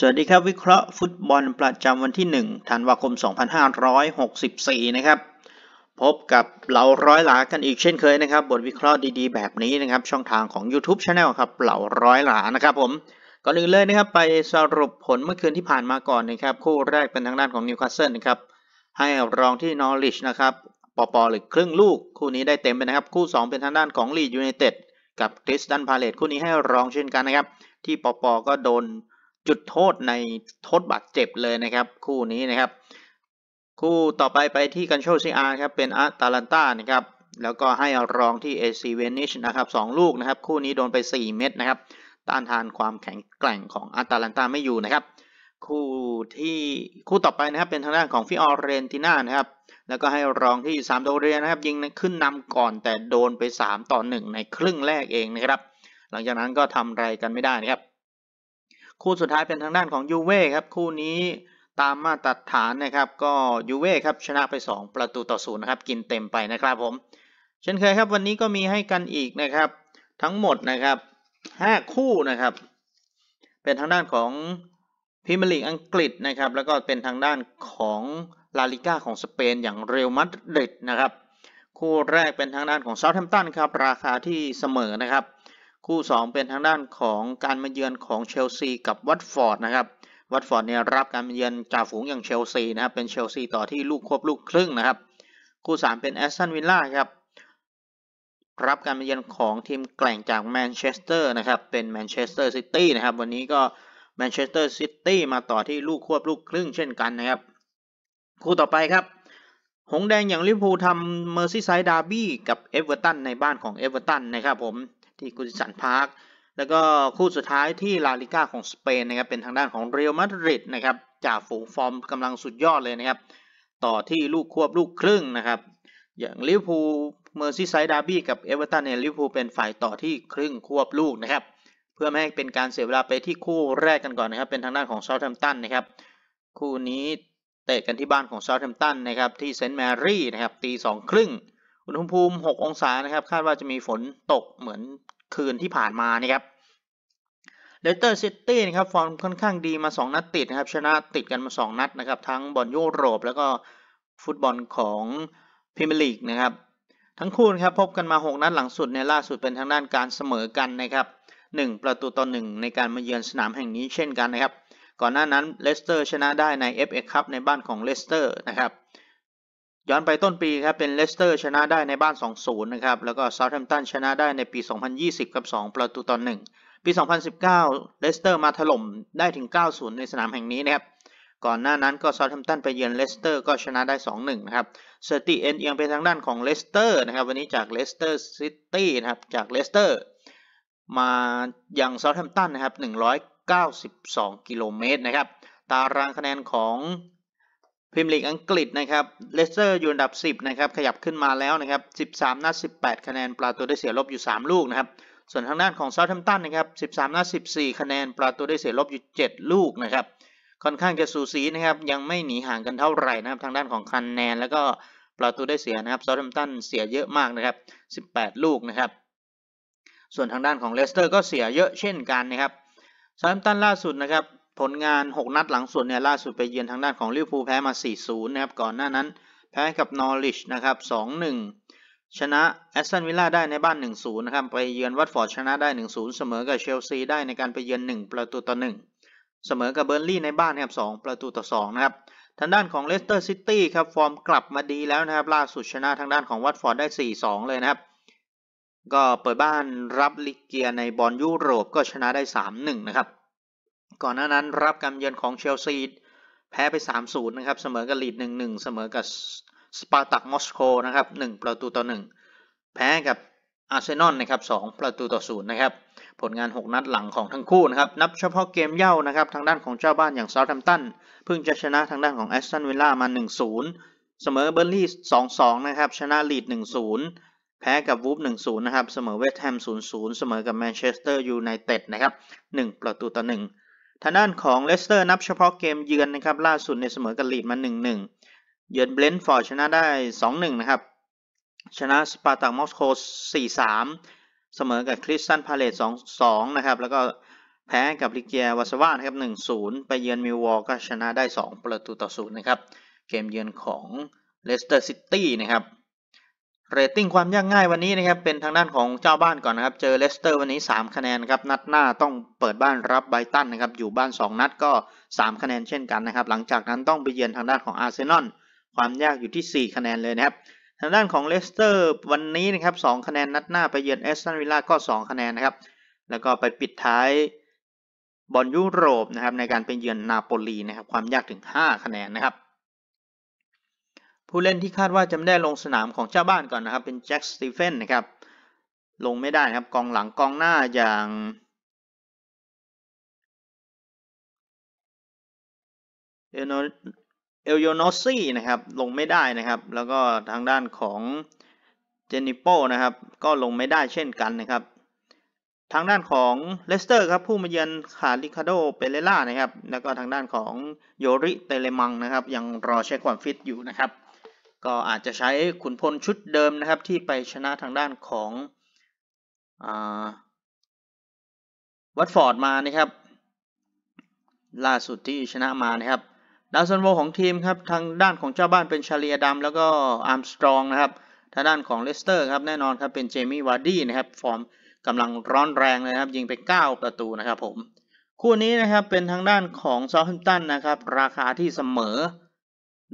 สวัสดีครับวิเคราะห์ฟุตบอลประจำวันที่ 1 ธันวาคม 2564 นะครับ พบกับเหลาร้อยหลากันอีกเช่นเคยนะครับ บทวิเคราะห์ดีๆ แบบนี้นะครับ ช่องทางของ YouTube Channel ครับเหลาร้อยหลานะครับผม ก่อนอื่นเลยนะครับ ไปสรุปผลเมื่อคืนที่ผ่านมาก่อนนะครับ คู่แรกเป็นทางด้านของนิวคาสเซิลนะครับ ให้รองที่นอริชนะครับปอปอหรือครึ่งลูก คู่นี้ได้เต็มไปนะครับ คู่ 2 เป็นทางด้านของลีดส์ยูไนเต็ดกับคริสตัลพาเลซคู่นี้ให้รองเช่นกันนะครับ ที่ปอปอก็โดน จุดโทษในทดบาดเจ็บเลยนะครับ คู่นี้นะครับ คู่ต่อไปไปที่กัลโช่เซเรียอาครับเป็นอาตาลันตานะครับแล้วก็ให้รองที่เอซีเวนิชนะครับสลูกนะครับ คู่นี้โดนไป 4 เม็ดนะครับ ต้านทานความแข็งแกร่งของอาตาลันตาไม่อยู่นะครับ คู่ที่คู่ต่อไปนะครับเป็นทางด้านของฟิออเรนติน่านะครับแล้วก็ให้รองที่ซามพ์โดเรียนะครับ ยิงขึ้นนำก่อนแต่โดนไป 3 ต่อ 1 ในครึ่งแรกเองนะครับ หลังจากนั้นก็ทำอะไรกันไม่ได้นะครับ คู่สุดท้ายเป็นทางด้านของยูเว่ครับคู่นี้ตามมาตรฐานนะครับก็ยูเว่ครับชนะไป 2 ประตูต่อศูนย์นะครับกินเต็มไปนะครับผมเช่นเคยครับวันนี้ก็มีให้กันอีกนะครับทั้งหมดนะครับ5คู่นะครับ เป็นทางด้านของพรีเมียร์ลีกอังกฤษนะครับแล้วก็เป็นทางด้านของลาลิก้าของสเปนอย่างเรอัลมาดริดนะครับ คู่แรกเป็นทางด้านของเซาท์แฮมป์ตันครับราคาที่เสมอนะครับ คู่ 2 เป็นทางด้านของการมาเยือนของเชลซีกับวัตฟอร์ดนะครับวัตฟอร์ดเนี่ยรับการมาเยือนจ่าฝูงอย่างเชลซีนะครับเป็นเชลซีต่อที่ลูกควบลูกครึ่งนะครับคู่ 3 เป็นแอสตันวิลล่าครับรับการมาเยือนของทีมแกร่งจากแมนเชสเตอร์นะครับเป็นแมนเชสเตอร์ซิตี้นะครับวันนี้ก็แมนเชสเตอร์ซิตี้มาต่อที่ลูกควบลูกครึ่งเช่นกันนะครับ คู่ต่อไปครับ หงแดงอย่างลิเวอร์พูลทำเมอร์ซี่ไซด์ดาร์บี้กับเอเวอร์ตันในบ้านของเอเวอร์ตันนะครับผม ที่กูดิสันพาร์คแล้วก็คู่สุดท้ายที่ลาลิก้าของสเปนนะครับเป็นทางด้านของเรอัลมาดริดนะครับจ่าฝูงฟอร์มกำลังสุดยอดเลยนะครับ ต่อที่ลูกควบลูกครึ่งนะครับ อย่างลิเวอร์พูลเมอร์ซีไซด์ดาร์บี้กับเอเวอร์ตันเนี่ยลิเวอร์พูลเป็นฝ่ายต่อที่ครึ่งควบลูกนะครับ เพื่อไม่ให้เป็นการเสียเวลาไปที่คู่แรกกันก่อนนะครับ เป็นทางด้านของเซาท์แฮมป์ตันนะครับ คู่นี้เตะกันที่บ้านของเซาท์แฮมป์ตันนะครับที่เซนต์แมรี่นะครับตีสองครึ่งอุณหภูมิ 6 องศานะครับ คาดว่าจะมีฝนตกเหมือน คืนที่ผ่านมานะครับเลสเตอร์ซิตี้นะครับฟอร์มค่อนข้างดีมา 2 นัดติดนะครับ ชนะติดกันมา 2 นัดนะครับ ทั้งบอลยุโรปแล้วก็ฟุตบอลของพรีเมียร์ลีกนะครับ ทั้งคู่นะครับพบกันมา 6 นัดหลังสุดในล่าสุดเป็นทางด้านการเสมอกันนะครับ1ประตูต่อ1ในการมาเยือนสนามแห่งนี้เช่นกันนะครับ ก่อนหน้านั้นเลสเตอร์ชนะได้ใน FA คัพในบ้านของเลสเตอร์นะครับ ย้อนไปต้นปีครับเป็นเลสเตอร์ชนะได้ในบ้าน 2-0 นะครับ แล้วก็เซาท์แฮมป์ตันชนะได้ในปี 2020 กับ 2 ประตูต่อ 1 ปี 2019 เลสเตอร์มาถล่มได้ถึง 9-0 ในสนามแห่งนี้นะครับ ก่อนหน้านั้นก็เซาท์แฮมป์ตันไปเยือนเลสเตอร์ก็ชนะได้ 2-1 นะครับสถิติเอนเอียงเป็นทางด้านของเลสเตอร์นะครับ วันนี้จากเลสเตอร์ซิตี้นะครับ จากเลสเตอร์มายังเซาท์แฮมป์ตันนะครับ 192 กิโลเมตรนะครับ ตารางคะแนนของ พรีเมียร์ลีกอังกฤษนะครับเลสเตอร์อยู่อันดับ 10 นะครับ ขยับขึ้นมาแล้วนะครับ 13 นัด 18 คะแนนประตูได้เสียลบอยู่ 3 ลูกนะครับ ส่วนทางด้านของเซาท์แฮมป์ตันนะครับ 13 นัด 14 คะแนนประตูได้เสียลบอยู่ 7 ลูกนะครับ ค่อนข้างจะสูสีนะครับ ยังไม่หนีห่างกันเท่าไหร่นะครับ ทางด้านของคะแนนแล้วก็ประตูได้เสียนะครับเซาท์แฮมป์ตันเสียเยอะมากนะครับ 18 ลูกนะครับ ส่วนทางด้านของเลสเตอร์ก็เสียเยอะเช่นกันนะครับเซาท์แฮมป์ตันล่าสุดนะครับ ผลงาน 6 นัดหลังสุดเนี่ยล่าสุดไปเยือนทางด้านของลิเวอร์พูลแพ้มา 4-0 นะครับ ก่อนหน้านั้น แพ้กับนอริชนะครับ 2-1 ชนะแอสตันวิลล่าได้ในบ้าน 1-0 นะครับ ไปเยือนวัตฟอร์ดชนะได้ 1-0 เสมอกับเชลซีได้ในการไปเยือน 1 ประตูต่อ 1 เสมอกับเบิร์นลีย์ในบ้านนะครับ 2 ประตูต่อ 2 นะครับ ทางด้านของเลสเตอร์ซิตี้ครับ ฟอร์มกลับมาดีแล้วนะครับ ล่าสุดชนะทางด้านของวัตฟอร์ดได้ 4-2 เลยนะครับ ก็เปิดบ้านรับเลเกียในบอลยุโรปก็ชนะได้ 3-1 นะครับ ก่อนหน้านั้นรับการเยือนของเชลซีแพ้ไป 3-0 นะครับ เสมอกับลีดส์ 1-1 เสมอกับสปาร์ตักมอสโกนะครับ 1 ประตูต่อ 1 แพ้กับอาร์เซนอลนะครับ 2 ประตูต่อ 0 นะครับ ผลงาน 6 นัดหลังของทั้งคู่นะครับ นับเฉพาะเกมเหย้านะครับ ทางด้านของเจ้าบ้านอย่างเซาท์แฮมป์ตัน เพิ่งจะชนะทางด้านของแอสตันวิลล่ามา 1-0 เสมอเบิร์นลีย์ 2-2 นะครับ ชนะลีดส์ 1-0 แพ้กับวูฟ1-0 นะครับ เสมอเวสต์แฮม 0-0 เสมอกับแมนเชสเตอร์ยูไนเต็ดนะครับ 1 ประตูต่อ 1 ทางด้านของเลสเตอร์นับเฉพาะเกมเยือนนะครับล่าสุดในเสมอกับลีดส์มา 1-1 เยือนเบรนท์ฟอร์ดชนะได้ 2-1 นะครับ ชนะสปาร์ตักมอสโก 4-3 เสมอกับคริสตัลพาเลซ 2-2 นะครับ แล้วก็แพ้กับเลเกียวอร์ซอว์นะครับ 1-0 ไปเยือนมิลล์วอลล์ก็ชนะได้ 2 ประตูต่อ 0 นะครับ เกมเยือนของเลสเตอร์ซิตี้นะครับ เรตติ้งความยากง่ายวันนี้นะครับเป็นทางด้านของเจ้าบ้านก่อนนะครับ เจอเลสเตอร์วันนี้ 3 คะแนนครับนัดหน้าต้องเปิดบ้านรับไบรท์ตันนะครับอยู่บ้าน 2 นัดก็ 3 คะแนนเช่นกันนะครับหลังจากนั้นต้องไปเยือนทางด้านของอาร์เซนอลความยากอยู่ที่ 4 คะแนนเลยนะครับทางด้านของเลสเตอร์วันนี้นะครับ2คะแนนนัดหน้าไปเยือนแอสตันวิลล่าก็ 2 คะแนนนะครับแล้วก็ไปปิดท้ายบอลยุโรปนะครับในการไปเยือนนาโปลีนะครับความยากถึง 5 คะแนนนะครับ ผู้เล่นที่คาดว่าจะไม่ได้ลงสนามของเจ้าบ้านก่อนนะครับ เป็นแจ็คสตีเฟนส์นะครับ ลงไม่ได้ครับกองหลังกองหน้าอย่างเอโนเอลยูนุสซี่นะครับลงไม่ได้นะครับ แล้วก็ทางด้านของเชเนโปนะครับ ก็ลงไม่ได้เช่นกันนะครับ ทางด้านของเลสเตอร์ครับผู้มาเยือนขาดริคาร์โดเปเรยร่านะครับ แล้วก็ทางด้านของยูริตีเลอมองส์นะครับ ยังรอเช็คความฟิตอยู่นะครับ ก็อาจจะใช้ขุนพลชุดเดิมนะครับที่ไปชนะทางด้านของวัตฟอร์ดมานะครับ ล่าสุดที่ชนะมานะครับดาวซัลโวของทีมครับทางด้านของเจ้าบ้านเป็นเชอดัมส์แล้วก็อาร์มสตรองนะครับทางด้านของเลสเตอร์ครับแน่นอนครับเป็นเจมี่วาร์ดี้นะครับฟอร์มกำลังร้อนแรงเลยครับยิงไป 9 ประตูนะครับผม คู่นี้นะครับเป็นทางด้านของเซาท์แฮมป์ตันนะครับราคาที่เสมอ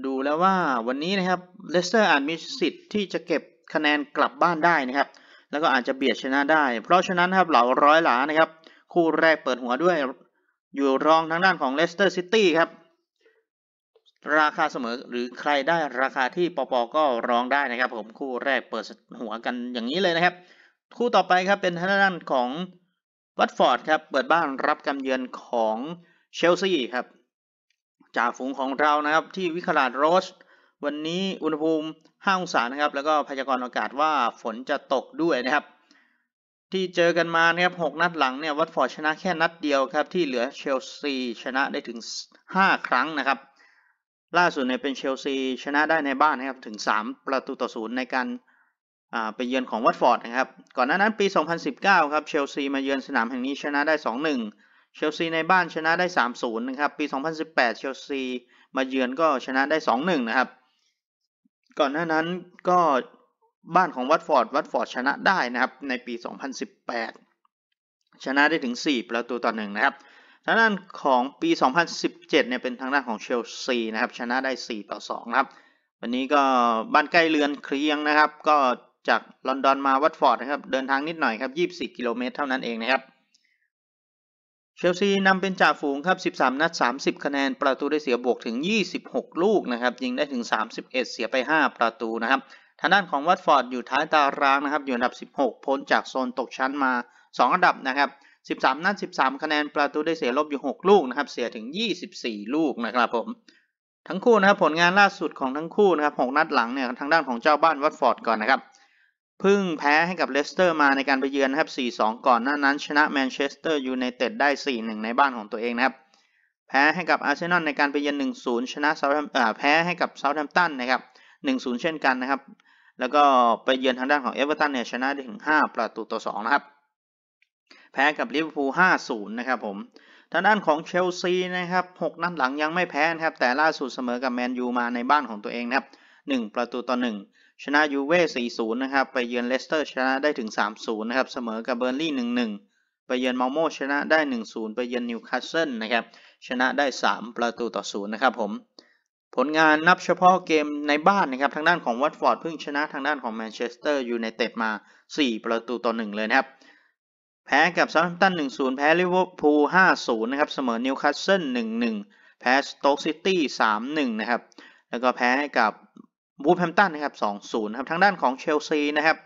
ดูแล้วว่าวันนี้นะครับเลสเตอร์อาจมีสิทธิ์ที่จะเก็บคะแนนกลับบ้านได้นะครับ แล้วก็อาจจะเบียดชนะได้ เพราะฉะนั้นครับเหลาร้อยหลานะครับ คู่แรกเปิดหัวด้วย อยู่รองทางด้านของเลสเตอร์ซิตี้ครับ ราคาเสมอหรือใครได้ราคาที่ปปก็ร้องได้นะครับ ผมคู่แรกเปิดหัวกันอย่างนี้เลยนะครับ คู่ต่อไปครับเป็นทางด้านของวัตฟอร์ดครับเปิดบ้านรับกำเยือนของเชลซีครับ จ่าฝูงของเรานะครับ ที่วิคลาดโรส วันนี้อุณหภูมิ 5 องศานะครับ แล้วก็พยากรณ์อากาศว่าฝนจะตกด้วยนะครับ ที่เจอกันมานะครับ6นัดหลังเนี่ยวัตฟอร์ดชนะแค่นัดเดียวครับ ที่เหลือเชลซีชนะได้ถึง 5 ครั้งนะครับ ล่าสุดเนี่ยเป็นเชลซีชนะได้ในบ้านนะครับถึง 3 ประตูต่อศูนย์ในการไปเยือนของวัตฟอร์ดนะครับ ก่อนหน้านั้นปี 2019 ครับ เชลซีมาเยือนสนามแห่งนี้ชนะได้ 2-1 เชลซีในบ้านชนะได้ 3-0 นะครับ ปี 2018 เชลซีมาเยือนก็ชนะได้ 2-1 นะครับ ก่อนหน้านั้นก็บ้านของวัตฟอร์ด วัตฟอร์ดชนะได้นะครับในปี 2018 ชนะได้ถึง 4 ประตูต่อ 1 นะครับ ทางด้านของปี 2017 เนี่ยเป็นทางด้านของเชลซีนะครับ ชนะได้ 4 ต่อ2นะครับ วันนี้ก็บ้านใกล้เรือนเคียงนะครับ ก็จากลอนดอนมาวัตฟอร์ดนะครับ เดินทางนิดหน่อยครับ 24 กิโลเมตรเท่านั้นเองนะครับ เชลซีนำเป็นจ่าฝูงครับ 13 นัด 30 คะแนน ประตูได้เสียบวกถึง 26 ลูกนะครับ ยิงได้ถึง 31 เสียไป 5 ประตูนะครับ ทางด้านของวัตฟอร์ดอยู่ท้ายตารางนะครับ อยู่อันดับ 16 พ้นจากโซนตกชั้นมา 2 อันดับนะครับ 13 นัด 13 คะแนน ประตูได้เสียลบอยู่ 6 ลูกนะครับ เสียถึง 24 ลูกนะครับผม ทั้งคู่นะครับ ผลงานล่าสุดของทั้งคู่นะครับ 6 นัดหลังเนี่ย ทางด้านของเจ้าบ้านวัตฟอร์ดก่อนนะครับ พึ่งแพ้ให้กับเลสเตอร์มาในการไปเยือนนะครับ 4-2 ก่อนหน้านั้นชนะแมนเชสเตอร์ยูไนเต็ดได้ 4-1 ในบ้านของตัวเองนะครับ แพ้ให้กับอาร์เซนอลในการไปเยือน 1-0 ชนะเซาท์แพ้ให้กับเซาท์แฮมป์ตันนะครับ 1-0 เช่นกันนะครับ แล้วก็ไปเยือนทางด้านของเอเวอร์ตันเนี่ยชนะได้ถึง 5 ประตูต่อ 2 นะครับ แพ้กับลิเวอร์พูล 5-0 นะครับผม ทางด้านของเชลซีนะครับ 6 นัดหลังยังไม่แพ้นะครับ แต่ล่าสุดเสมอกับแมนยูมาในบ้านของตัวเองนะครับ 1 ประตูต่อ 1 ชนะยูเว่4-0 นะครับ ไปเยือนเลสเตอร์ชนะได้ถึง 3-0 นะครับ เสมอกับเบิร์นลี่ย์ 1-1 ไปเยือนมัลโม่ชนะได้ 1-0 ไปเยือนนิวคาสเซิลนะครับ ชนะได้ 3 ประตูต่อ 0 นะครับผม ผลงานนับเฉพาะเกมในบ้านนะครับ ทางด้านของวัตฟอร์ดเพิ่งชนะทางด้านของแมนเชสเตอร์ยูไนเต็ดมา 4 ประตูต่อ 1 เลยนะครับ แพ้กับเซาท์แฮมป์ตัน 1-0 แพ้ลิเวอร์พูล 5-0 นะครับ เสมอนิวคาสเซิล 1-1 แพ้สโต๊กซิตี้ 3-1 นะครับแล้วก็แพ้ให้กับ วูล์ฟแฮมป์ตันนะครับ2-0ครับทางด้านของเชลซีนะครับ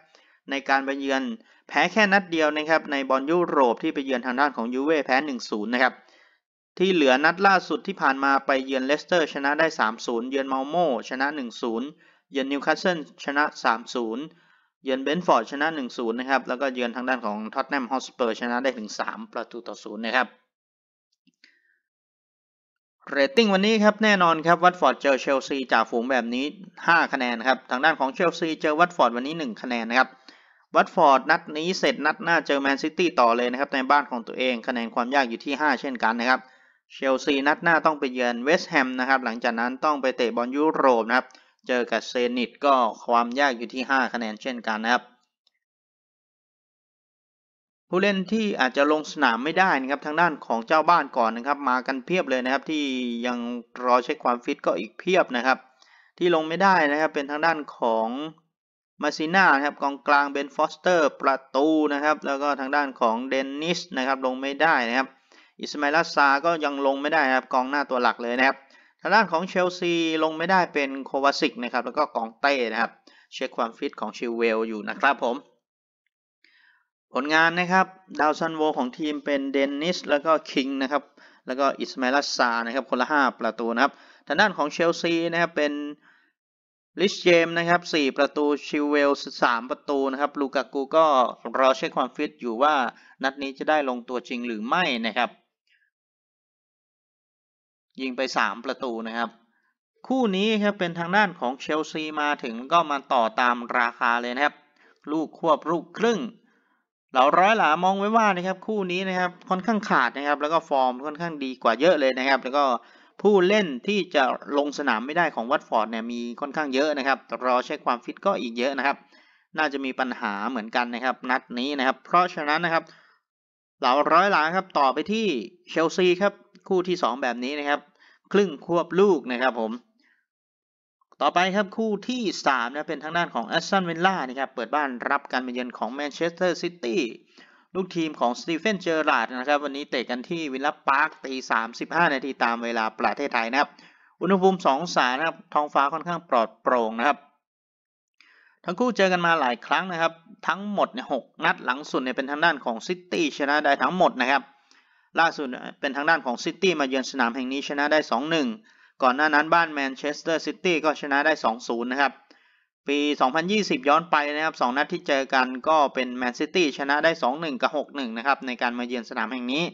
ในการไปเยือนแพ้แค่นัดเดียวนะครับในบอลยุโรปที่ไปเยือนทางด้านของยูเว่แพ้ 1-0 นะครับที่เหลือนัดล่าสุดที่ผ่านมาไปเยือนเลสเตอร์ ชนะได้ 3-0 เยือนมัลโม่ชนะ 1-0 เยือนนิวคาสเซิลชนะ 3-0 เยือนเบรนท์ฟอร์ดชนะ 1-0 นะครับแล้วก็เยือนทางด้านของท็อตแนมฮอตสเปอร์ชนะได้ถึง 3 ประตูต่อ 0 นะครับ เรตติ้งวันนี้ครับแน่นอนครับวัตฟอร์ดเจอเชลซีจ่าฝูงแบบนี้ 5 คะแนนครับทางด้านของเชลซีเจอวัตฟอร์ดวันนี้ 1 คะแนนนะครับวัตฟอร์ดนัดนี้เสร็จนัดหน้าเจอแมนซิตี้ต่อเลยนะครับในบ้านของตัวเองคะแนนความยากอยู่ที่ 5 เช่นกันนะครับเชลซีนัดหน้าต้องไปเยือนเวสต์แฮมนะครับหลังจากนั้นต้องไปเตะบอลยุโรปนะครับเจอกับเซนิตก็ความยากอยู่ที่ 5 คะแนนเช่นกันนะครับ ผู้เล่นที่อาจจะลงสนามไม่ได้นะครับทางด้านของเจ้าบ้านก่อนนะครับ มากันเพียบเลยนะครับ ที่ยังรอเช็คความฟิตก็อีกเพียบนะครับ ที่ลงไม่ได้นะครับเป็นทางด้านของมาซิน่านะครับกองกลางเบนฟอสเตอร์ประตูนะครับ แล้วก็ทางด้านของเดนนิสนะครับลงไม่ได้นะครับ อิสไมลาซาร์ก็ยังลงไม่ได้นะครับกองหน้าตัวหลักเลยนะครับทางด้านของเชลซีลงไม่ได้เป็นโควาซิชนะครับแล้วก็ก็องเต้นะครับ เช็คความฟิตของชิลเวลล์อยู่นะครับผม ผลงานนะครับดาวซัลโวของทีมเป็นเดนนิสแล้วก็คิงนะครับแล้วก็อิสไมลาซาร์นะครับคนละ 5 ประตูนะครับทางด้านของเชลซีนะครับเป็นรีซเจมส์นะครับ 4 ประตูชิลเวลล์ 3 ประตูนะครับลูกากูก็รอเช็คความฟิตอยู่ว่านัดนี้จะได้ลงตัวจริงหรือไม่นะครับ ยิงไป 3 ประตูนะครับ คู่นี้ครับเป็นทางด้านของเชลซีมาถึงก็มาต่อตามราคาเลยนะครับ ลูกควบลูกครึ่ง เราร้อยหลามองไว้ว่านะครับคู่นี้นะครับค่อนข้างขาดนะครับ แล้วก็ฟอร์มค่อนข้างดีกว่าเยอะเลยนะครับ แล้วก็ผู้เล่นที่จะลงสนามไม่ได้ของวัตฟอร์ดเนี่ยมีค่อนข้างเยอะนะครับรอเช็คความฟิตก็อีกเยอะนะครับ น่าจะมีปัญหาเหมือนกันนะครับ นัดนี้นะครับ เพราะฉะนั้นนะครับเราร้อยหลาครับต่อไปที่เชลซีครับคู่ที่ 2 แบบนี้นะครับ ครึ่งควบลูกนะครับผม ต่อไปครับคู่ที่3นะเป็นทางด้านของแอสตันวิลล่านะครับเปิดบ้านรับการมาเยือนของแมนเชสเตอร์ซิตี้ลูกทีมของสตีเวนเจอร์ราร์ดนะครับ วันนี้เตะกันที่วิลล่าพาร์คตี35นาทีตามเวลาประเทศไทยนะครับ อุณหภูมิ2องศานะครับท้องฟ้าค่อนข้างปลอดโปร่งนะครับ ทั้งคู่เจอกันมาหลายครั้งนะครับ ทั้งหมดเนี่ยหนัดหลังสุดเนี่ยเป็นทางด้านของซิตี้ชนะได้ทั้งหมดนะครับ ล่าสุดเป็นทางด้านของซิตี้มาเยือนสนามแห่งนี้ชนะได้2-1 ก่อนหน้านั้นบ้านแมนเชสเตอร์ซิตี้ก็ชนะได้ 2-0 นะครับ ปี 2020 ย้อนไปนะครับ 2 นัดที่เจอกันก็เป็นแมนซิตี้ชนะได้ 2-1 กับ 6-1 นะครับ ในการมาเยือนสนามแห่งนี้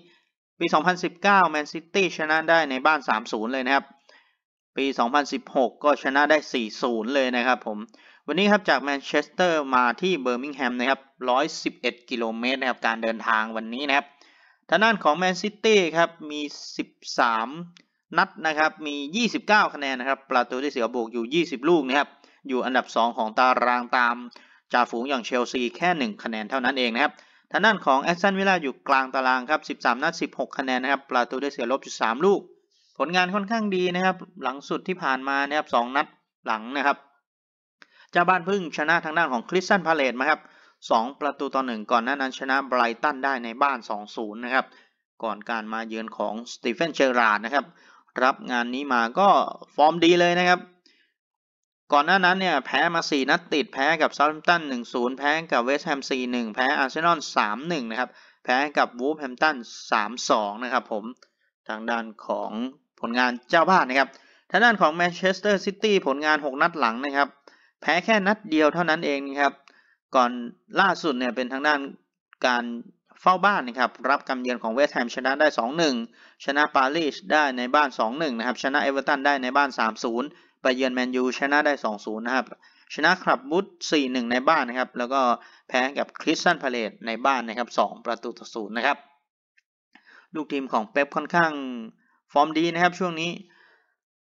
ปี 2019 แมนซิตี้ชนะได้ในบ้าน 3-0 เลยนะครับ ปี 2016 ก็ชนะได้ 4-0 เลยนะครับผม วันนี้ครับจากแมนเชสเตอร์มาที่เบอร์มิงแฮมนะครับ 111 กิโลเมตรนะครับ การเดินทางวันนี้นะครับ ทางด้านของแมนซิตี้ครับ มี 13 นัดนะครับมี 29 คะแนนนะครับ ประตูได้เสียบวกอยู่ 20 ลูกนะครับ อยู่อันดับ 2 ของตารางตามจ่าฝูงอย่างเชลซีแค่ 1 คะแนนเท่านั้นเองนะครับ ทางด้านของแอสตันวิลล่าอยู่กลางตารางครับ 13 นัด 16 คะแนนนะครับ ประตูได้เสียลบอยู่3ลูก ผลงานค่อนข้างดีนะครับ หลังสุดที่ผ่านมานะครับ 2 นัดหลังนะครับเจ้าบ้านพึ่งชนะทางด้านของคริสตัลพาเลซมาครับ 2 ประตูต่อ 1 ก่อนหน้านั้นชนะไบรตันได้ในบ้าน 2-0 นะครับ ก่อนการมาเยือนของสตีเวนเจอร์ราร์ดนะครับ รับงานนี้มาก็ฟอร์มดีเลยนะครับ ก่อนหน้านั้นเนี่ยแพ้มา 4 นัดติดแพ้กับเซาแธมป์ตัน1-0 แพ้กับเวสต์แฮม 4-1 แพ้อาร์เซนอล 3-1 นะครับ แพ้กับวูล์ฟแฮมป์ตัน 3-2 นะครับผม ทางด้านของผลงานเจ้าบ้านนะครับ ทางด้านของแมนเชสเตอร์ซิตี้ผลงาน 6 นัดหลังนะครับ แพ้แค่นัดเดียวเท่านั้นเองนะครับ ก่อนล่าสุดเนี่ยเป็นทางด้านการ เฝ้าบ้านนะครับรับการเยือนของเวสต์แฮมชนะได้ 2-1 ชนะปารีสได้ในบ้าน 2-1 นะครับชนะเอเวอร์ตันได้ในบ้าน 3-0 ไปเยือนแมนยูชนะได้ 2-0 นะครับชนะคลับบรูช4-1 ในบ้านนะครับแล้วก็แพ้กับคริสตัลพาเลซในบ้านนะครับ 2 ประตูต่อศูนย์นะครับลูกทีมของเป๊ปค่อนข้างฟอร์มดีนะครับช่วงนี้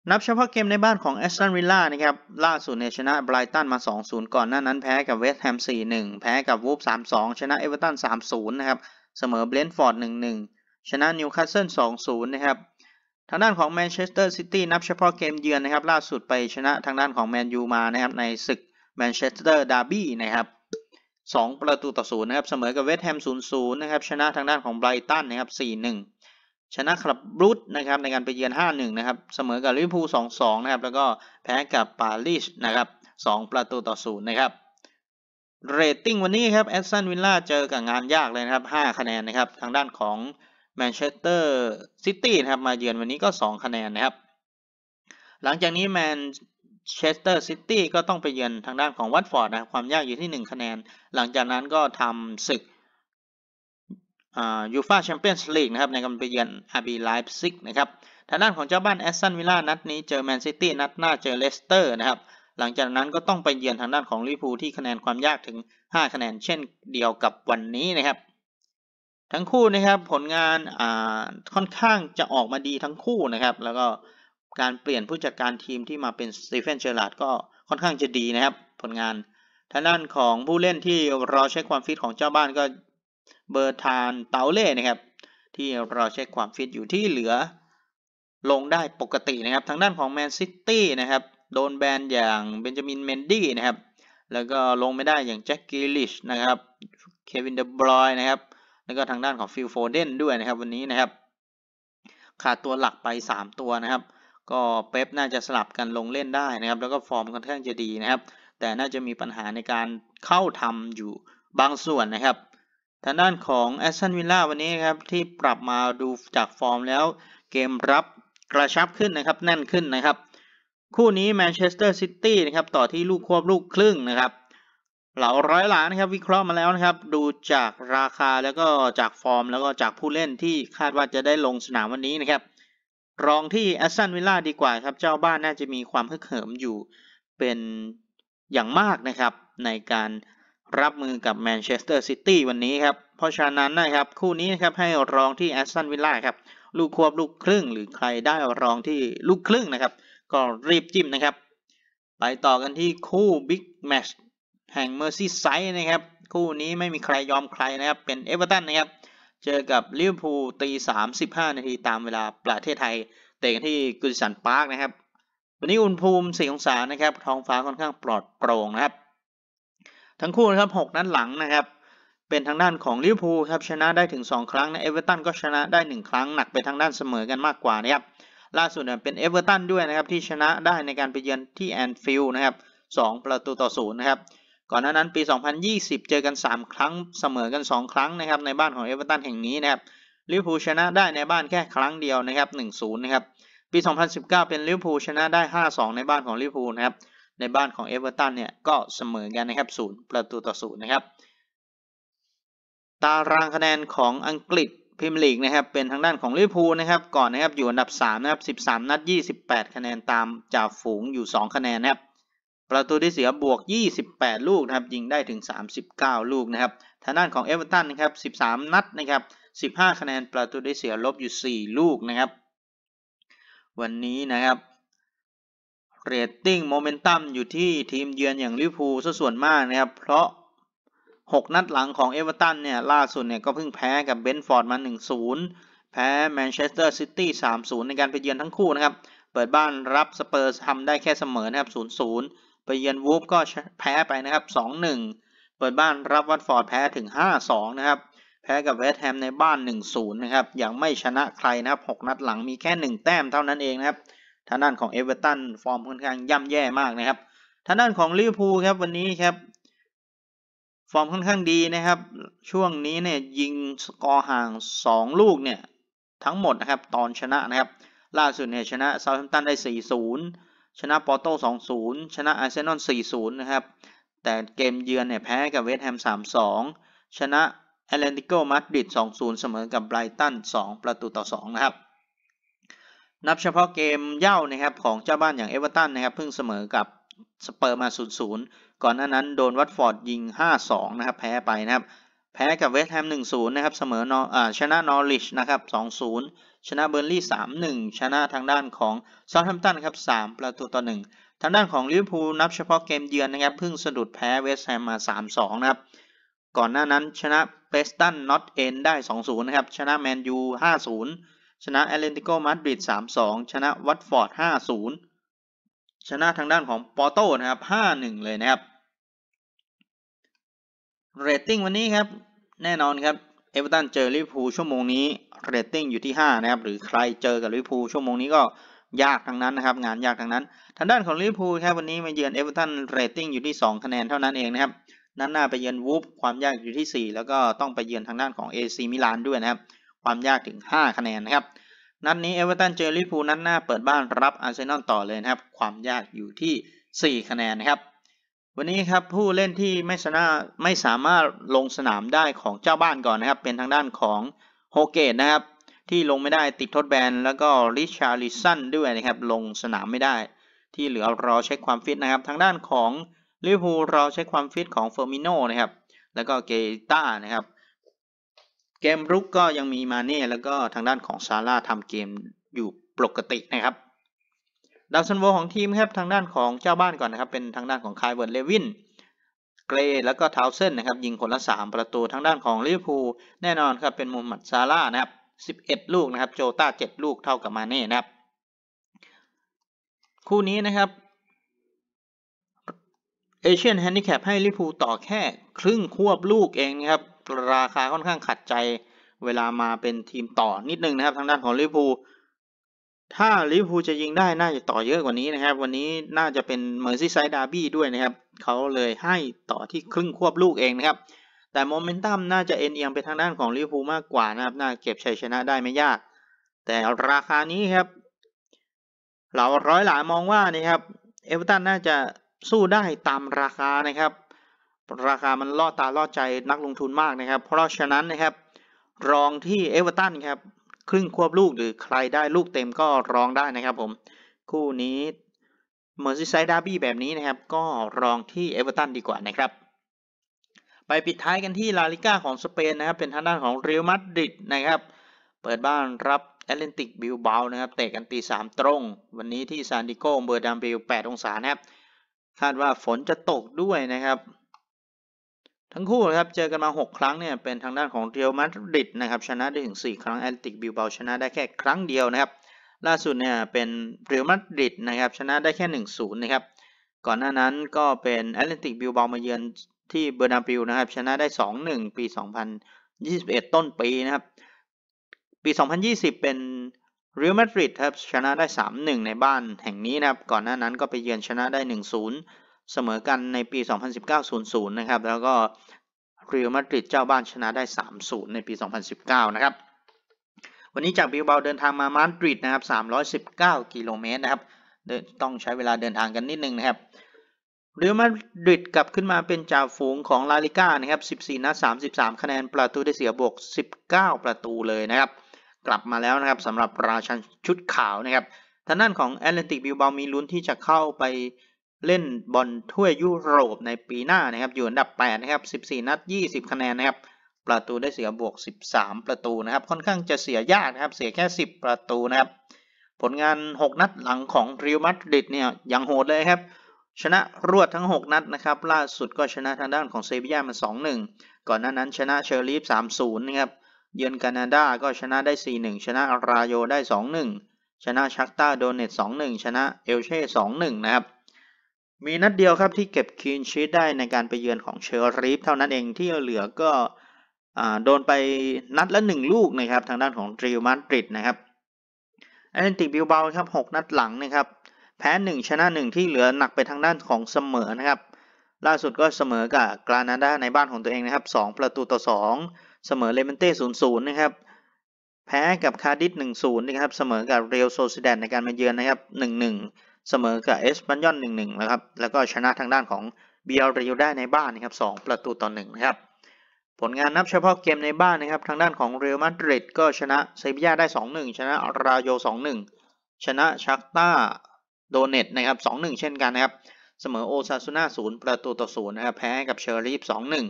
นับเฉพาะเกมในบ้านของแอสตันวิลล่านะครับล่าสุดเนี่ยชนะไบรตันมา 2-0 ก่อนหน้านั้นแพ้กับเวสต์แฮม 4-1 แพ้กับวูล์ฟ 3-2 ชนะเอเวอร์ตัน 3-0 นะครับ เสมอเบรนท์ฟอร์ด 1-1 ชนะนิวคาสเซิล 2-0 นะครับ ทางด้านของแมนเชสเตอร์ซิตี้นับเฉพาะเกมเยือนนะครับ ล่าสุดไปชนะทางด้านของแมนยูมานะครับในศึกแมนเชสเตอร์ดาร์บี้นะครับ2ประตูต่อ0นะครับ เสมอกับเวสต์แฮม 0-0 นะครับ ชนะทางด้านของไบรตันนะครับ 4-1 ชนะคลับบรูชนะครับในการไปเยือน 5-1 นะครับ เสมอกับลิเวอร์พูล 2-2 นะครับ แล้วก็แพ้กับปารีสนะครับ 2 ประตูต่อ 0 นะครับ เรตติ้งวันนี้ครับแอสตันวิลล่าเจอกับงานยากเลยนะครับ 5 คะแนนนะครับ ทางด้านของแมนเชสเตอร์ซิตี้นะครับ มาเยือนวันนี้ก็ 2 คะแนนนะครับ หลังจากนี้แมนเชสเตอร์ซิตี้ก็ต้องไปเยือนทางด้านของวัตฟอร์ดนะครับ ความยากอยู่ที่ 1 คะแนน หลังจากนั้นก็ทำศึก ยูฟ่าแชมเปี้ยนส์ลีกนะครับในการไปเยือนอาร์บีไลป์ซิกนะครับทางด้านของเจ้าบ้านแอสตันวิลล่านัดนี้เจอแมนซิตี้นัดหน้าเจอเลสเตอร์นะครับหลังจากนั้นก็ต้องไปเยือนทางด้านของลิเวอร์พูลที่คะแนนความยากถึง 5 คะแนนเช่นเดียวกับวันนี้นะครับ ทั้งคู่นะครับผลงานค่อนข้างจะออกมาดีทั้งคู่นะครับ แล้วก็การเปลี่ยนผู้จัดการทีมที่มาเป็นสตีเวนเจอร์ราร์ดก็ค่อนข้างจะดีนะครับ ผลงานทางด้านของผู้เล่นที่รอเช็คความฟิตของเจ้าบ้านก็ เบอร์ทรานด์ตราโอเร่นะครับ ที่รอเช็คความฟิตอยู่ที่เหลือลงได้ปกตินะครับ ทางด้านของแมนซิตี้นะครับ โดนแบนอย่างเบนจามินเมนดี้นะครับ แล้วก็ลงไม่ได้อย่างแจ็คกรีลิชนะครับ เควินเดอบรอยน์นะครับ แล้วก็ทางด้านของฟิลโฟเด้นด้วยนะครับวันนี้นะครับ ขาดตัวหลักไป 3 ตัวนะครับ ก็เป๊ปน่าจะสลับกันลงเล่นได้นะครับ แล้วก็ฟอร์มค่อนข้างจะดีนะครับ แต่น่าจะมีปัญหาในการเข้าทำอยู่บางส่วนนะครับ ทางด้านของแอสตันวิลล่าวันนี้ครับที่ปรับมาดูจากฟอร์มแล้ว เกมรับกระชับขึ้นนะครับแน่นขึ้นนะครับ คู่นี้แมนเชสเตอร์ซิตี้นะครับต่อที่ลูกควบลูกครึ่งนะครับ เหล่าร้อยล้านนะครับวิเคราะห์มาแล้วนะครับ ดูจากราคาแล้วก็จากฟอร์ม แล้วก็จากผู้เล่นที่คาดว่าจะได้ลงสนามวันนี้นะครับ รองที่แอสตันวิลล่าดีกว่าครับเจ้าบ้านน่าจะมีความฮึกเหิมอยู่เป็นอย่างมากนะครับในการ รับมือกับแมนเชสเตอร์ซิตี้วันนี้ครับ เพราะฉะนั้นนะครับ คู่นี้นะครับให้รองที่แอสตันวิลล่าครับ ลูกควบลูกครึ่ง หรือใครได้รองที่ลูกครึ่งนะครับ ก็รีบจิ้มนะครับ ไปต่อกันที่คู่บิ๊กแมตช์แห่งเมอร์ซี่ไซด์นะครับ คู่นี้ไม่มีใครยอมใครนะครับ เป็นเอเวอร์ตันนะครับ เจอกับลิเวอร์พูลตีสามสิบห้านาทีตามเวลาประเทศไทย เตะกันที่กูดิสันพาร์คนะครับ วันนี้อุณหภูมิสี่องศานะครับ ท้องฟ้าค่อนข้างปลอดโปร่งนะครับ ทั้งคู่นะครับหกนัดหลังนะครับเป็นทางด้านของลิเวอร์พูลครับชนะได้ถึง 2 ครั้งนะเอเวอร์ตันก็ชนะได้ 1 ครั้งหนักไปทางด้านเสมอกันมากกว่านะครับล่าสุดเป็นเอเวอร์ตันด้วยนะครับที่ชนะได้ในการไปเยือนที่แอนฟิลด์นะครับ2ประตูต่อศูนย์นะครับก่อนหน้านั้นปี 2020 เจอกัน 3 ครั้งเสมอกัน 2 ครั้งนะครับในบ้านของเอเวอร์ตันแห่งนี้นะครับลิเวอร์พูลชนะได้ในบ้านแค่ครั้งเดียวนะครับ1-0นะครับปี 2019 เป็นลิเวอร์พูลชนะได้ 5-2 ในบ้านของลิเวอร์พูลนะครับ ในบ้านของเอเวอร์ตันเนี่ยก็เสมอกันนะครับ0ประตูต่อ0นะครับ ตารางคะแนนของอังกฤษพรีเมียร์ลีกนะครับเป็นทางด้านของลิเวอร์พูลนะครับก่อนนะครับอยู่อันดับ3นะครับ13 นัด 28 คะแนนตามจ่าฝูงอยู่ 2 คะแนนนะครับประตูที่เสียบวก 28 ลูกนะครับยิงได้ถึง 39 ลูกนะครับทางด้านของเอเวอร์ตันนะครับ13 นัดนะครับ15 คะแนนประตูได้เสียลบอยู่ 4 ลูกนะครับ วันนี้นะครับ เรตติ้งโมเมนตัมอยู่ที่ทีมเยือนอย่างลิเวอร์พูลซะส่วนมากนะครับ เพราะ 6 นัดหลังของเอเวอร์ตันเนี่ยล่าสุดเนี่ยก็เพิ่งแพ้กับเบรนท์ฟอร์ดมา 1-0 แพ้แมนเชสเตอร์ซิตี้ 3-0 ในการไปเยือนทั้งคู่นะครับ เปิดบ้านรับสเปอร์สทำได้แค่เสมอนะครับ 0-0 ไปเยือนวูล์ฟก็แพ้ไปนะครับ 2-1 เปิดบ้านรับวัตฟอร์ดแพ้ถึง 5-2 นะครับ แพ้กับเวสต์แฮมในบ้าน 1-0 นะครับ ยังไม่ชนะใครนะครับ 6 นัดหลังมีแค่ 1 แต้มเท่านั้นเองนะครับ ทางด้านของเอเวอร์ตันฟอร์มค่อนข้างย่ำแย่มากนะครับทางด้านของลิเวอร์พูลครับวันนี้ครับฟอร์มค่อนข้างดีนะครับ ช่วงนี้เนี่ยยิงสกอร์ห่าง 2 ลูกเนี่ยทั้งหมดนะครับตอนชนะนะครับ ล่าสุดเนี่ยชนะเซาท์แฮมป์ตันได้ 4-0 ชนะปอร์โต้ 2-0 ชนะอาร์เซนอล 4-0 นะครับ แต่เกมเยือนเนี่ยแพ้กับเวสต์แฮม 3-2 ชนะแอตเลติโกมาดริด 2-0 เสมอกับไบรตัน 2 ประตูต่อ 2 นะครับ นับเฉพาะเกมเหย้านะครับของเจ้าบ้านอย่างเอเวอร์ตันนะครับเพิ่งเสมอกับสเปอร์สมา 0-0 ก่อนหน้านั้นโดนวัตฟอร์ดยิง 5-2 นะครับแพ้ไปนะครับ แพ้กับเวสต์แฮม 1-0 นะครับเสมอนอชนะนอริชนะครับ 2-0 ชนะเบิร์นลี่ย์ 3-1 ชนะทางด้านของเซาท์แฮมป์ตันครับ 3 ประตูต่อ 1 ทางด้านของลิเวอร์พูลนับเฉพาะเกมเยือนนะครับเพิ่งสะดุดแพ้เวสต์แฮมมา 3-2 นะครับ ก่อนหน้านั้นชนะเปรสตันนอร์ทเอนด์ได้ 2-0 นะครับ ชนะแมนยู 5-0 ชนะแอตเลติโกมาดริด3-2 ชนะวัตฟอร์ด 5-0 ชนะทางด้านของปอร์โต้นะครับ 5-1 เลยนะครับ เรตติ้งวันนี้ครับ แน่นอนครับเอเวอร์ตันเจอลิเวอร์พูลชั่วโมงนี้เรตติ้งอยู่ที่ 5 นะครับ หรือใครเจอกับลิเวอร์พูลชั่วโมงนี้ก็ยากทั้งนั้นนะครับงานยากทั้งนั้น ทางด้านของลิเวอร์พูลครับวันนี้มาเยือนเอเวอร์ตันเรตติ้งอยู่ที่ 2 คะแนนเท่านั้นเองนะครับนัดหน้าไปเยือนวูล์ฟความยากอยู่ที่ 4 แล้วก็ต้องไปเยือนทางด้านของเอซีมิลานด้วยนะครับ ความยากถึง 5 คะแนนนะครับ นัดนี้เอเวอร์ตันเจอลิเวอร์พูลนัดหน้าเปิดบ้านรับอาร์เซนอลต่อเลยนะครับ ความยากอยู่ที่ 4 คะแนนนะครับ วันนี้ครับผู้เล่นที่ไม่ชนะไม่สามารถลงสนามได้ของเจ้าบ้านก่อนนะครับ เป็นทางด้านของโฮลเกตนะครับ ที่ลงไม่ได้ติดโทษแบน แล้วก็ริชาร์ลิซอนด้วยนะครับ ลงสนามไม่ได้ ที่เหลือรอเช็คความฟิตนะครับ ทางด้านของลิเวอร์พูลรอเช็คความฟิตของเฟอร์มิโน่นะครับ แล้วก็เกอิต้านะครับ เกมรุกก็ยังมีมาเน่แล้วก็ทางด้านของซาลาห์ทำเกมอยู่ปกตินะครับดาวซัลโวของทีมครับทางด้านของเจ้าบ้านก่อนนะครับ เป็นทางด้านของคัลเวิร์ตเลวินเกรย์แล้วก็ทาวน์เซนด์นะครับยิงคนละ 3 ประตูทางด้านของลิเวอร์พูลแน่นอนครับเป็นมูฮัมหมัดซาลาห์นะครับ 11 ลูกนะครับโจต้า 7 ลูกเท่ากับมาเน่นะครับ คู่นี้นะครับAsian handicap ให้ลิเวอร์พูลต่อแค่ครึ่งควบลูกเองนะครับ ราคาค่อนข้างขัดใจเวลามาเป็นทีมต่อนิดนึงนะครับ ทางด้านของลิเวอร์พูลถ้าลิเวอร์พูลจะยิงได้น่าจะต่อเยอะกว่านี้นะครับ วันนี้น่าจะเป็นเมอร์ซีย์ไซด์ดาร์บี้ด้วยนะครับ เขาเลยให้ต่อที่ครึ่งควบลูกเองนะครับ แต่โมเมนตัมน่าจะเอนเอียงไปทางด้านของลิเวอร์พูลมากกว่านะครับ น่าเก็บชัยชนะได้ไม่ยาก แต่ราคานี้ครับเหลาร้อยหลามองว่านะครับ เอเวอร์ตันน่าจะสู้ได้ตามราคานะครับ ราคามันล่อตาล่อใจนักลงทุนมากนะครับ เพราะฉะนั้นนะครับ รองที่เอเวอร์ตันครับครึ่งควบลูกหรือใครได้ลูกเต็มก็รองได้นะครับผมคู่นี้เมอร์ซีย์ไซด์ดาร์บี้แบบนี้นะครับ ก็รองที่เอเวอร์ตันดีกว่านะครับ ไปปิดท้ายกันที่ลาลีกาของสเปนนะครับ เป็นทางด้านของเรอัลมาดริดนะครับ เปิดบ้านรับแอตเลติกบิลเบานะครับเตะกันตีสามตรง วันนี้ที่ซานติอาโกเบร์นาเบว 8องศานะครับ คาดว่าฝนจะตกด้วยนะครับ ทั้งคู่นะครับเจอกันมา 6 ครั้งเนี่ยเป็นทางด้านของเรอัลมาดริดนะครับชนะได้ถึง 4 ครั้งแอตเลติกบิลเบาชนะได้แค่ครั้งเดียวนะครับ ล่าสุดเนี่ยเป็นเรอัลมาดริดนะครับชนะได้แค่ 1-0 นะครับ ก่อนหน้านั้นก็เป็นแอตเลติกบิลเบามาเยือนที่เบร์นาเบวนะครับชนะได้ 2-1 ปี 2021 ต้นปีนะครับ ปี 2020 เป็นเรอัลมาดริดครับชนะได้ 3-1 ในบ้านแห่งนี้นะครับ ก่อนหน้านั้นก็ไปเยือนชนะได้ 1-0 เสมอกันในปี 2019 0-0 นะครับ แล้วก็เรอัลมาดริดเจ้าบ้านชนะได้ 3-0 ในปี 2019 นะครับ วันนี้จากบิลเบาเดินทางมามาดริดนะครับ 319 กิโลเมตรนะครับ ต้องใช้เวลาเดินทางกันนิดนึงนะครับเรอัลมาดริดกลับขึ้นมาเป็นจ่าฝูงของลาลีกานะครับ 14 นัด 33 คะแนน ประตูได้เสียบวก 19 ประตูเลยนะครับ กลับมาแล้วนะครับสำหรับราชันชุดขาวนะครับ ทางด้านของแอตเลติกบิลเบามีลุ้นที่จะเข้าไป เล่นบอลถ้วยยุโรปในปีหน้านะครับ อยู่อันดับ 8 นะครับ 14 นัด 20 คะแนนนะครับ ประตูได้เสียบวก 13 ประตูนะครับ ค่อนข้างจะเสียยากนะครับ เสียแค่ 10 ประตูนะครับ ผลงาน 6 นัดหลังของเรอัลมาดริดเนี่ยยังโหดเลยครับ ชนะรวดทั้ง 6 นัดนะครับ ล่าสุดก็ชนะทางด้านของเซบีย่ามา 2-1 ก่อนหน้านั้นชนะเชริฟฟ์ 3-0 นะครับ เยือนกรานาด้าก็ชนะได้ 4-1 ชนะราโยได้ 2-1 ชนะชักตาโดเนต2-1 ชนะเอลเช่ 2-1 นะครับ มีนัดเดียวครับที่เก็บ clean sheet ได้ในการไปเยือนของเชริฟฟ์เท่านั้นเองที่เหลือก็โดนไปนัดละ1ลูกนะครับ ทางด้านของเรอัลมาดริดนะครับแอตเลติกบิลเบาครับ6นัดหลังนะครับแพ้1ชนะ1ที่เหลือหนักไปทางด้านของเสมอนะครับ ล่าสุดก็เสมอกับกรานาดาในบ้านของตัวเองนะครับ2ประตูต่อ 2 เสมอเลบานเต้ศูนย์ศูนย์นะครับแพ้กับคาดิสหนึ่งศูนย์นะครับเสมอกับเรอัลโซซิเดดในการมาเยือนนะครับหนึ่งหนึ่ง เสมอกับเอสปันยอนหนึ่งหนึ่งนะครับ แล้วก็ชนะทางด้านของบียาร์เรอัลได้ในบ้านนะครับสองประตูต่อหนึ่งนะครับ ผลงานนับเฉพาะเกมในบ้านนะครับ ทางด้านของเรอัลมาดริดก็ชนะเซบียาได้สองหนึ่งชนะรายโยสองหนึ่งชนะชัคตาร์โดเนตส์คนะครับสองหนึ่งเช่นกันนะครับ เสมอโอซาซูน่าศูนย์ประตูต่อศูนย์นะครับ แพ้กับเชอรีฟสองหนึ่ง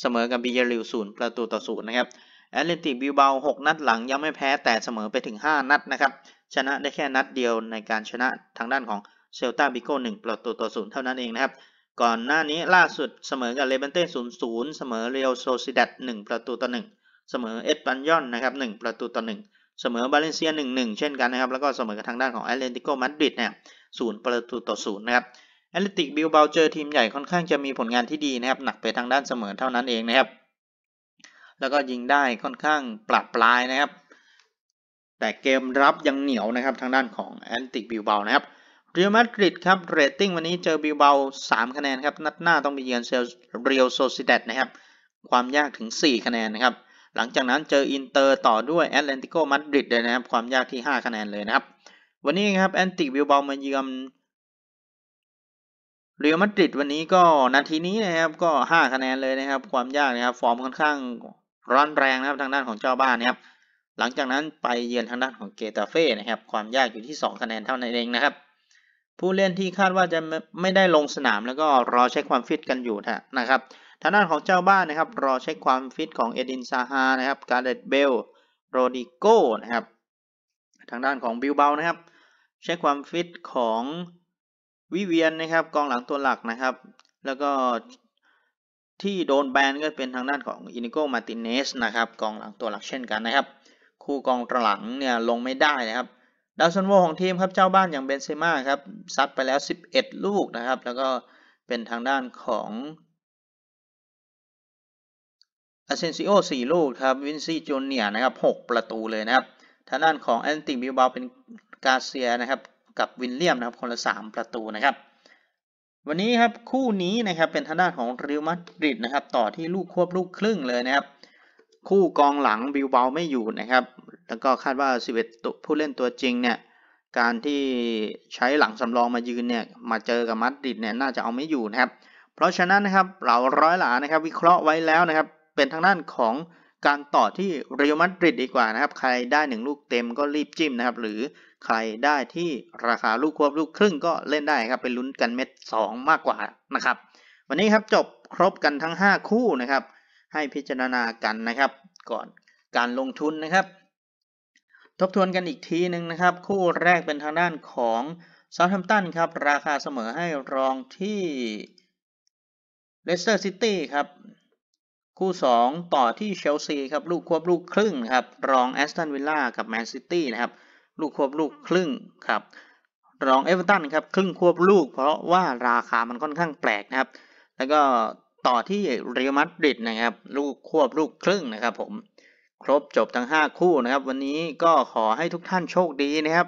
เสมอกับบียาร์เรอัลศูนย์ประตูต่อศูนย์นะครับ แอตเลติกบิลเบาหกนัดหลังยังไม่แพ้แต่เสมอไปถึง 5 นัดนะครับ ชนะได้แค่นัดเดียวในการชนะทางด้านของเซลตาบีโก้หนึ่งประตูต่อศูนย์เท่านั้นเองนะครับ ก่อนหน้านี้ล่าสุดเสมอกับเลบานเต้ศูนย์ศูนย์เสมอเรอัลโซซิเดดหนึ่งประตูต่อหนึ่งเสมอเอสปันยอนนะครับหนึ่งประตูต่อหนึ่งเสมอบาเลนเซียหนึ่งหนึ่งเช่นกันนะครับ แล้วก็เสมอกับทางด้านของแอตเลติโกมาดริดเนี่ยศูนย์ประตูต่อศูนย์นะครับแอตเลติกบิลเบาเจอทีมใหญ่ค่อนข้างจะมีผลงานที่ดีนะครับ หนักไปทางด้านเสมอเท่านั้นเองนะครับ แล้วก็ยิงได้ค่อนข้างปรับปลายนะครับ แต่เกมรับยังเหนียวนะครับทางด้านของแอตเลติกบิลเบานะครับเรอัลมาดริดครับเรตติ้งวันนี้เจอบิลเบา3คะแนนครับนัดหน้าต้องไปเยือนเซลเรียลโซซิเดตนะครับความยากถึง 4 คะแนนนะครับหลังจากนั้นเจออินเตอร์ต่อด้วยแอตเลติโกมาดริดเลยนะครับความยากที่ 5 คะแนนเลยนะครับวันนี้ครับแอตเลติกบิลเบามาเยือนเรอัลมาดริดวันนี้ก็นาทีนี้นะครับก็ 5 คะแนนเลยนะครับ ความยากนะครับฟอร์มค่อนข้างร้อนแรงนะครับทางด้านของเจ้าบ้านนะครับ หลังจากนั้นไปเยือนทางด้านของเกตาเฟ่นะครับ ความยากอยู่ที่ 2 คะแนนเท่านั้นเองนะครับ ผู้เล่นที่คาดว่าจะไม่ได้ลงสนามแล้วก็รอเช็คความฟิตกันอยู่นะครับ ทางด้านของเจ้าบ้านนะครับ รอเช็คความฟิตของเอเดนอาซาร์นะครับ แกเร็ธเบล โรดริโกนะครับ ทางด้านของบิลเบานะครับ เช็คความฟิตของวิเวียนนะครับ กองหลังตัวหลักนะครับ แล้วก็ที่โดนแบนก็เป็นทางด้านของอินิโกมาร์ติเนซนะครับ กองหลังตัวหลักเช่นกันนะครับ คู่กองหลังเนี่ยลงไม่ได้นะครับ ดาวซันโวของทีมครับเจ้าบ้านอย่างเบนเซม่าครับซัดไปแล้ว 11 ลูกนะครับ แล้วก็เป็นทางด้านของอาเซนซิโอ4ลูกครับวินิซิอุสจูเนียร์นะครับ 6 ประตูเลยนะครับ ทางด้านของแอตเลติกบิลเบาเป็นการ์เซียนะครับ กับวิลเลียมส์นะครับคนละ 3 ประตูนะครับ วันนี้ครับคู่นี้นะครับเป็นทางด้านของเรอัลมาดริดนะครับ ต่อที่ลูกควบลูกครึ่งเลยนะครับ คู่กองหลังบิลเบาไม่อยู่นะครับ แล้วก็คาดว่า 11ผู้เล่นตัวจริงเนี่ย การที่ใช้หลังสำรองมายืนเนี่ยมาเจอกับมาดริดเนี่ยน่าจะเอาไม่อยู่นะครับ เพราะฉะนั้นนะครับเราร้อยหลานะครับ วิเคราะห์ไว้แล้วนะครับ เป็นทางด้านของการต่อที่เรอัลมาดริดดีกว่านะครับ ใครได้หนึ่งลูกเต็มก็รีบจิ้มนะครับ หรือใครได้ที่ราคาลูกควบลูกครึ่งก็เล่นได้ครับเป็นลุ้นกันเม็ด 2 มากกว่านะครับ วันนี้ครับจบครบกันทั้ง 5 คู่นะครับ ให้พิจารณากันนะครับ ก่อนการลงทุนนะครับ ทบทวนกันอีกทีหนึ่งนะครับ คู่แรกเป็นทางด้านของเซาแธมป์ตันครับ ราคาเสมอให้รองที่เลสเตอร์ซิตี้ครับ คู่ 2 ต่อที่เชลซีครับ ลูกควบลูกครึ่งครับ รองแอสตันวิลล่ากับแมนซิตี้นะครับ ลูกควบลูกครึ่งครับ รองเอเวอร์ตันครับ ครึ่งควบลูก เพราะว่าราคามันค่อนข้างแปลกนะครับ แล้วก็ ต่อที่เรอัลมาดริดนะครับ ลูกควบลูกครึ่งนะครับผม ครบจบทั้ง 5 คู่นะครับ วันนี้ก็ขอให้ทุกท่านโชคดีนะครับ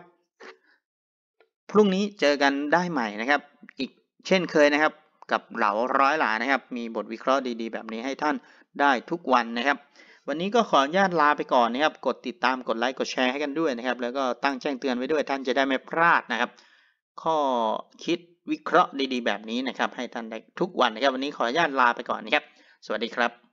พรุ่งนี้เจอกันได้ใหม่นะครับ อีกเช่นเคยนะครับ กับเหลาร้อยหลานะครับ มีบทวิเคราะห์ดีๆ แบบนี้ให้ท่านได้ทุกวันนะครับ วันนี้ก็ขออนุญาตลาไปก่อนนะครับ กดติดตามกดไลค์กดแชร์ให้กันด้วยนะครับ แล้วก็ตั้งแจ้งเตือนไว้ด้วยท่านจะได้ไม่พลาดนะครับ ข้อคิด วิเคราะห์ดีๆ แบบนี้นะครับ ให้ท่านได้ทุกวันนะครับ วันนี้ขออนุญาตลาไปก่อนนะครับ สวัสดีครับ